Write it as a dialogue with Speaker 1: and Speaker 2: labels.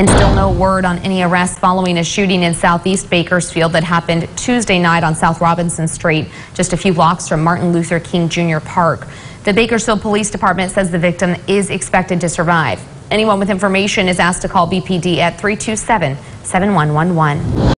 Speaker 1: And still no word on any arrests following a shooting in southeast Bakersfield that happened Tuesday night on South Robinson Street, just a few blocks from Martin Luther King Jr. Park. The Bakersfield Police Department says the victim is expected to survive. Anyone with information is asked to call BPD at 327 7111.